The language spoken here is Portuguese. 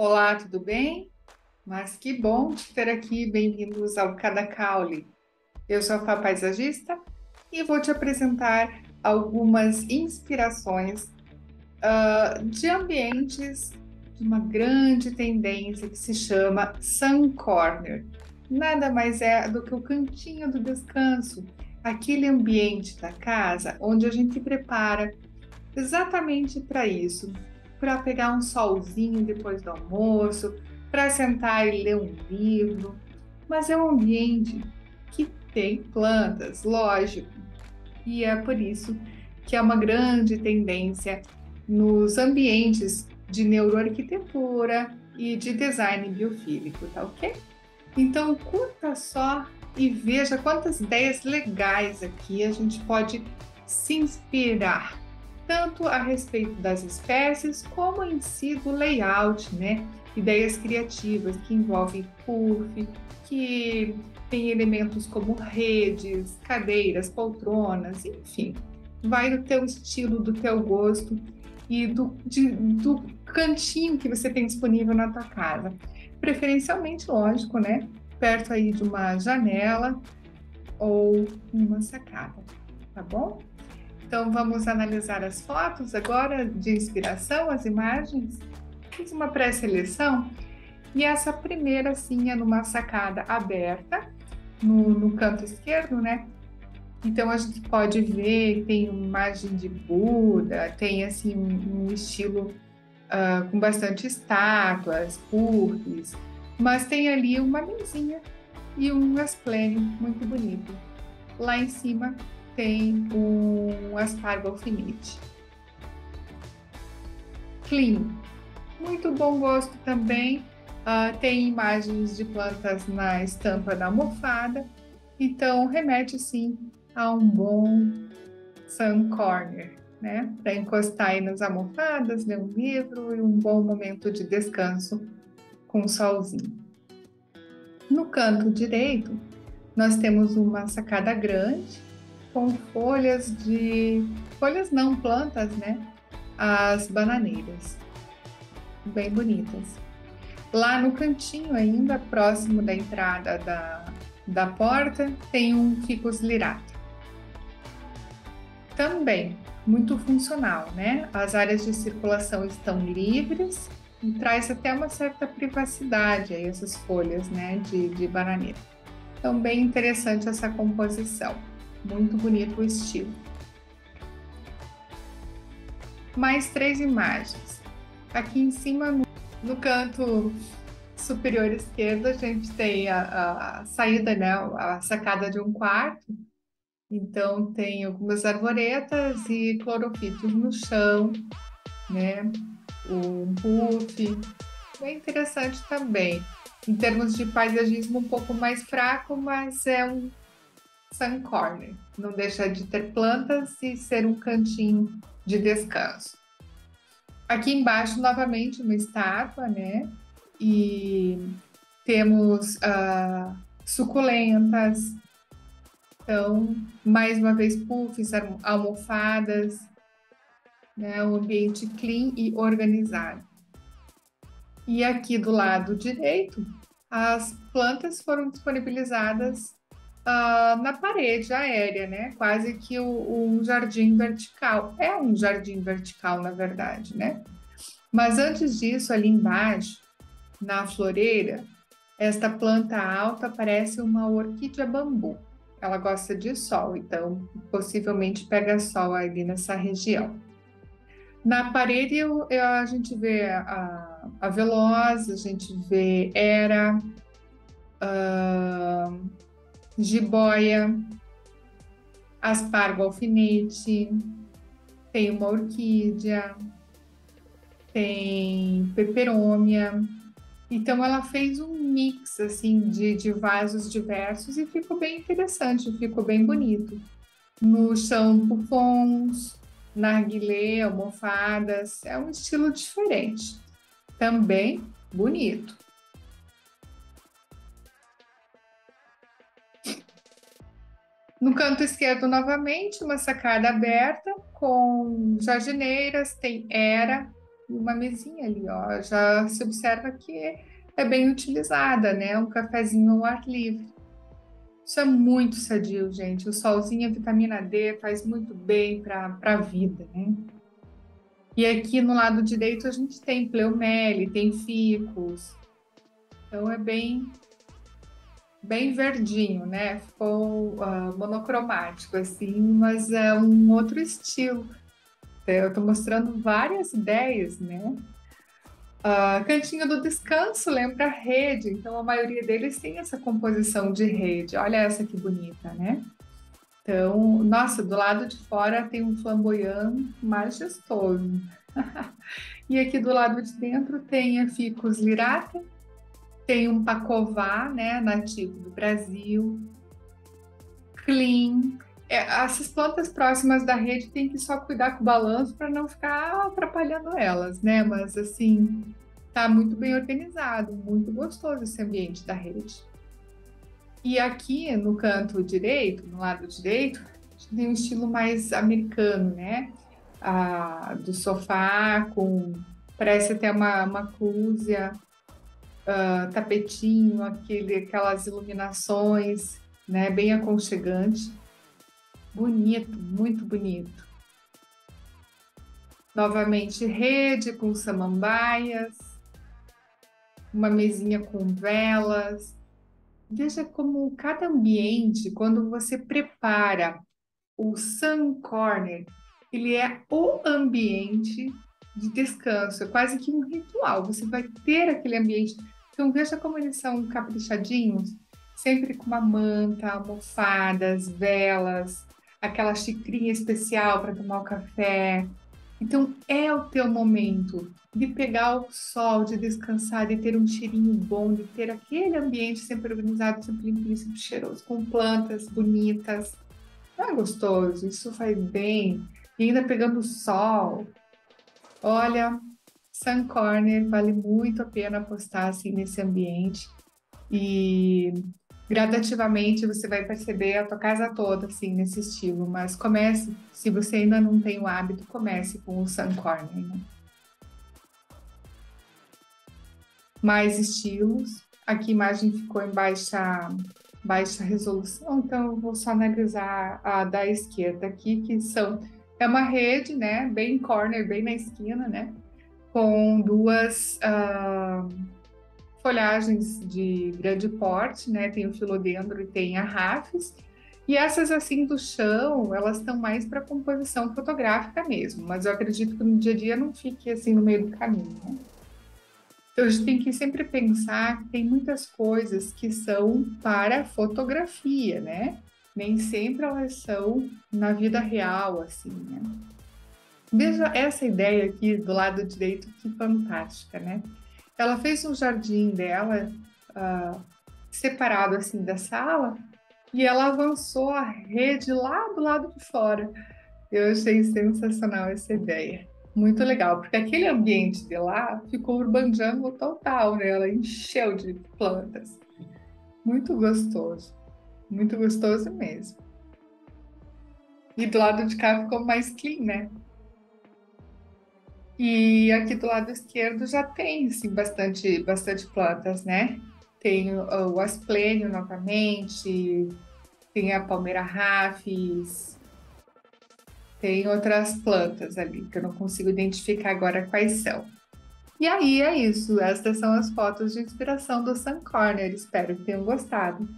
Olá, tudo bem? Mas que bom te ter aqui, bem-vindos ao Cada Caule. Eu sou a Fá Paisagista e vou te apresentar algumas inspirações uh, de ambientes de uma grande tendência que se chama Sun Corner. Nada mais é do que o cantinho do descanso, aquele ambiente da casa onde a gente prepara exatamente para isso, para pegar um solzinho depois do almoço, para sentar e ler um livro, mas é um ambiente que tem plantas, lógico, e é por isso que é uma grande tendência nos ambientes de neuroarquitetura e de design biofílico, tá ok? Então curta só e veja quantas ideias legais aqui a gente pode se inspirar tanto a respeito das espécies como em si do layout, né? Ideias criativas que envolvem puff, que tem elementos como redes, cadeiras, poltronas, enfim. Vai do teu estilo, do teu gosto e do, de, do cantinho que você tem disponível na tua casa. Preferencialmente, lógico, né? Perto aí de uma janela ou uma sacada, tá bom? Então vamos analisar as fotos agora de inspiração, as imagens. Fiz uma pré-seleção e essa primeira sim é numa sacada aberta no, no canto esquerdo, né? Então a gente pode ver, tem uma imagem de Buda, tem assim um, estilo uh, com bastante estátuas, puffs, mas tem ali uma mesinha e um asplênio muito bonito. Lá em cima tem um aspargo alfinete. Clean, muito bom gosto também. Uh, tem imagens de plantas na estampa da almofada, então remete sim a um bom sun corner, né? Para encostar aí nas almofadas, ler um livro e um bom momento de descanso com o solzinho. No canto direito, nós temos uma sacada grande com folhas de. folhas não, plantas, né? As bananeiras. Bem bonitas. Lá no cantinho, ainda próximo da entrada da, da porta, tem um ficus lirata. Também muito funcional, né? As áreas de circulação estão livres e traz até uma certa privacidade aí essas folhas, né, de, de bananeira. Então, bem interessante essa composição. Muito bonito o estilo. Mais três imagens. Aqui em cima, no, canto superior esquerdo, a gente tem a, a, saída, né, a sacada de um quarto. Então, tem algumas arvoretas e clorofitos no chão, né? Um puff. Bem interessante também. Em termos de paisagismo, um pouco mais fraco, mas é um Sun Corner. Não deixa de ter plantas e ser um cantinho de descanso. Aqui embaixo, novamente, uma estátua, né? E temos uh, suculentas. Então, mais uma vez, puffs, almofadas, né? Um ambiente clean e organizado. E aqui do lado direito, as plantas foram disponibilizadas uh, na parede aérea, né? Quase que o, um jardim vertical. É um jardim vertical, na verdade, né? Mas antes disso, ali embaixo, na floreira, esta planta alta parece uma orquídea bambu. Ela gosta de sol, então possivelmente pega sol ali nessa região. Na parede eu, eu, a gente vê a, a veloz, a gente vê era, uh, jiboia, aspargo alfinete, tem uma orquídea, tem peperômia. Então ela fez um mix assim de, de vasos diversos e ficou bem interessante, ficou bem bonito. No chão puffons, narguilé, almofadas, é um estilo diferente. Também bonito. No canto esquerdo, novamente, uma sacada aberta com jardineiras, tem era, E uma mesinha ali, ó, já se observa que é bem utilizada, né? Um cafezinho ao ar livre. Isso é muito sadio, gente. O solzinho, a vitamina D, faz muito bem para a vida, né? E aqui no lado direito a gente tem pleumele, tem ficus. Então é bem bem verdinho, né? Ficou uh, monocromático assim, mas é um outro estilo. Eu estou mostrando várias ideias, né? Uh, cantinho do descanso lembra rede, então a maioria deles tem essa composição de rede. Olha essa que bonita, né? Então, nossa, do lado de fora tem um flamboyant majestoso. e aqui do lado de dentro tem a Ficus lirata, tem um pacová, né, nativo do Brasil, clean. É, essas plantas próximas da rede tem que só cuidar com o balanço para não ficar atrapalhando elas, né? Mas assim, tá muito bem organizado, muito gostoso esse ambiente da rede. E aqui no canto direito, no lado direito, tem um estilo mais americano, né? Ah, do sofá com parece até uma, uma uh, tapetinho, aquele, aquelas iluminações, né? Bem aconchegante. Bonito, muito bonito. Novamente, rede com samambaias, uma mesinha com velas. Veja como cada ambiente, quando você prepara o Sun Corner, ele é o ambiente de descanso, é quase que um ritual. Você vai ter aquele ambiente então veja como eles são caprichadinhos, sempre com uma manta, almofadas, velas, aquela xicrinha especial para tomar o café. Então é o teu momento de pegar o sol, de descansar, de ter um cheirinho bom, de ter aquele ambiente sempre organizado, sempre limpinho, sempre cheiroso, com plantas bonitas. Não é gostoso? Isso faz bem. E ainda pegando o sol. Olha, Sun Corner vale muito a pena apostar assim nesse ambiente e gradativamente você vai perceber a tua casa toda assim nesse estilo, mas comece, se você ainda não tem o hábito, comece com o Sun Corner. Né? Mais estilos. Aqui a imagem ficou em baixa baixa resolução, então eu vou só analisar a da esquerda aqui, que são é uma rede, né, bem corner, bem na esquina, né? Com duas uh, folhagens de grande porte, né? Tem o filodendro e tem a rafis. E essas assim do chão, elas estão mais para composição fotográfica mesmo, mas eu acredito que no dia a dia não fique assim no meio do caminho. Né? Então a gente tem que sempre pensar que tem muitas coisas que são para fotografia, né? Nem sempre elas são na vida real, assim, né? Veja essa ideia aqui do lado direito, que fantástica, né? Ela fez um jardim dela uh, separado assim da sala e ela avançou a rede lá do lado de fora. Eu achei sensacional essa ideia. Muito legal, porque aquele ambiente de lá ficou urban jungle total, né? Ela encheu de plantas. Muito gostoso. Muito gostoso mesmo. E do lado de cá ficou mais clean, né? E aqui do lado esquerdo já tem assim, bastante, bastante plantas, né? Tem o, asplênio novamente, tem a palmeira rafis, tem outras plantas ali que eu não consigo identificar agora quais são. E aí é isso, estas são as fotos de inspiração do Sun Corner, espero que tenham gostado.